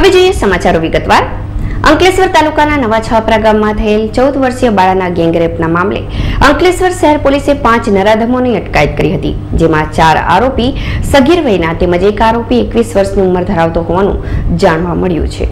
હવે જોઈએ સમાચારો વિગતવાર. અંકલેશ્વર તાલુકાના નવા છાપરા ગામમાં થયેલ ચૌદ વર્ષીય બાળાના ગેંગરેપના મામલે અંકલેશ્વર શહેર પોલીસે પાંચ નરાધમોની અટકાયત કરી હતી, જેમાં ચાર આરોપી સગીર વયના તેમજ એક આરોપી એકવીસ વર્ષની ઉંમર ધરાવતો હોવાનું જાણવા મળ્યું છે.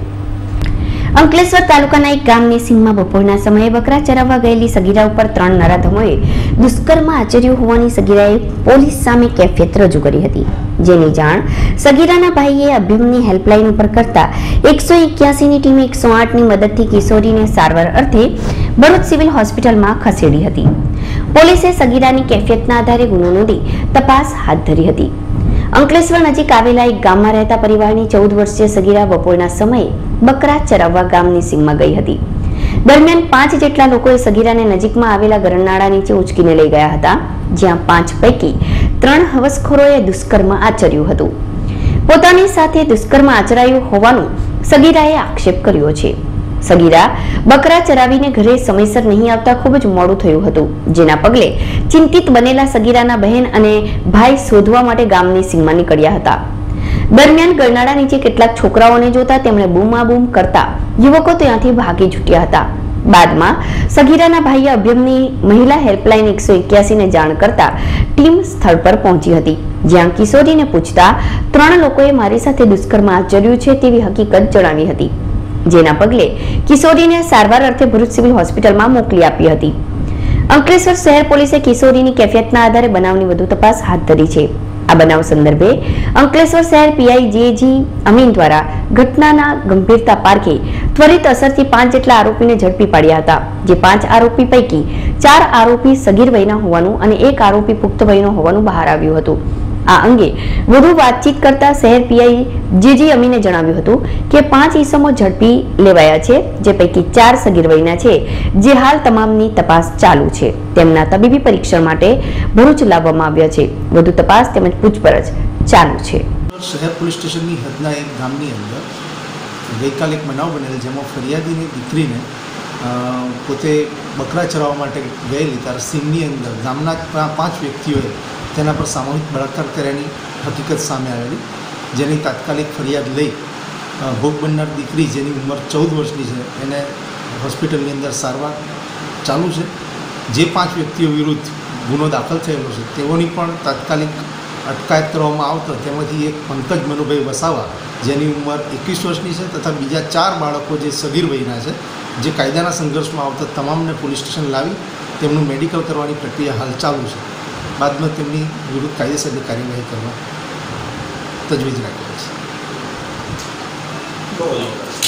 અંકલેશ્વર તાલુકાના એક ગામની સીમમાં બપોરના સમયે બકરા ચરાવવા ગયેલી સગીરા ઉપર ત્રણ નરાધમોએ દુષ્કર્મ આચર્યું હોવાની સગીરાએ પોલીસ સામે કેફિયત રજૂ કરી હતી. જેની જાણ સગીરાના ભાઈએ અભિમની હેલ્પલાઇન ઉપર કરતા એકસો એક્યાસીની ટીમે એકસો આઠની મદદથી કિશોરીને સારવાર અર્થે ભરૂચ સિવિલ હોસ્પિટલમાં ખસેડી હતી. પોલીસે સગીરાની કેફિયતના આધારે ગુનો નોંધી તપાસ હાથ ધરી હતી. અંકલેશ્વર નજીક આવેલા એક ગામમાં રહેતા પરિવારની ચૌદ વર્ષીય સગીરા બપોરના સમયે બકરા ચરાવવા ગામની સીમમાં ગઈ હતી. દરમિયાન પાંચ જેટલા લોકોએ સગીરાને નજીકમાં આવેલા ગરણનાળા નીચે ઉચકીને લઈ ગયા હતા, જ્યાં પાંચ પૈકી ત્રણ હવસખોરોએ દુષ્કર્મ આચર્યું હતું. પોતાની સાથે દુષ્કર્મ આચરાયું હોવાનું સગીરાએ આક્ષેપ કર્યો છે. સગીરા બકરા ચરાવીને ઘરે સમયસર નહીં આવતા ખૂબ જ મોડું થયું હતું. જેના પગલે ચિંતિત બનેલા સગીરાના બહેન અને ભાઈ શોધવા માટે ગામની સીમમાં નીકળ્યા હતા. દરમિયાન ગરનાળા નીચે કેટલાક છોકરાઓને જોતા તેમણે બૂમાબૂમ કરતા યુવકો ત્યાંથી ભાગી છૂટ્યા હતા. બાદમાં સગીરાના ભાઈએ અભ્યમની મહિલા હેલ્પલાઇન એકસો એક્યાસીને જાણ કરતા ટીમ સ્થળ પર પહોંચી હતી. જ્યાં કિશોરીને પૂછતા, ત્રણ લોકોએ મારી સાથે દુષ્કર્મ આચર્યું છે તેવી હકીકત જણાવી હતી. જેના પગલે કિશોરીને સારવાર અર્થે ભરૂચ સિવિલ હોસ્પિટલમાં મોકલી આપી હતી. અંકલેશ્વર શહેર પોલીસે કિશોરીની કેફિયતના આધારે બનાવની વધુ તપાસ હાથ ધરી છે. આ બનાવ સંદર્ભે અંકલેશ્વર શહેર પીઆઈ જેજી અમીન દ્વારા ઘટનાના ગંભીરતા પારખી ત્વરિત અસરથી પાંચ જેટલા આરોપીને ઝડપી પાડ્યા હતા. જે પાંચ આરોપી પૈકી ચાર આરોપી સગીર વયના હોવાનું અને એક આરોપી પુખ્ત વયનો હોવાનું બહાર આવ્યું હતું. આ અંગે વધુ વાતચીત કરતા શહેર પીઆઈ જીજી અમીને જણાવ્યું હતું કે પાંચ ઈસમો ઝડપી લેવાયા છે, જે પૈકી ચાર સગીર વયના છે, જે હાલ તમામની તપાસ ચાલુ છે. તેમના તબીબી પરીક્ષણ માટે ભરૂચ લાવવામાં આવ્યા છે. વધુ તપાસ તેમજ પૂછપરછ ચાલુ છે. શહેર પોલીસ સ્ટેશનની હદના એક ગામની અંદર ગઈકાલે એક બનાવ બનેલ, જેમાં ફરિયાદીની દીકરીને પોતે બકરા ચરાવવા માટે ગયેલી. ત્યારે સીમની અંદર ગામના પાંચ વ્યક્તિઓએ તેના પર સામૂહિક બળાત્કાર કર્યાની હકીકત સામે આવેલી, જેની તાત્કાલિક ફરિયાદ લઈ ભોગ બનનાર દીકરી જેની ઉંમર ચૌદ વર્ષની છે, એને હોસ્પિટલની અંદર સારવાર ચાલુ છે. જે પાંચ વ્યક્તિઓ વિરુદ્ધ ગુનો દાખલ થયેલો છે, તેઓની પણ તાત્કાલિક અટકાયત કરવામાં આવતો તેમાંથી એક પંકજ મનુભાઈ વસાવા, જેની ઉંમર એકવીસ વર્ષની છે, તથા બીજા ચાર બાળકો જે સગીર વયના છે જે કાયદાના સંઘર્ષમાં આવતા તમામને પોલીસ સ્ટેશન લાવી તેમનું મેડિકલ કરવાની પ્રક્રિયા હાલ ચાલુ છે. બાદમાં તેમની વિરુદ્ધ કાયદેસરની કાર્યવાહી કરવા તજવીજ રાખેલી છે.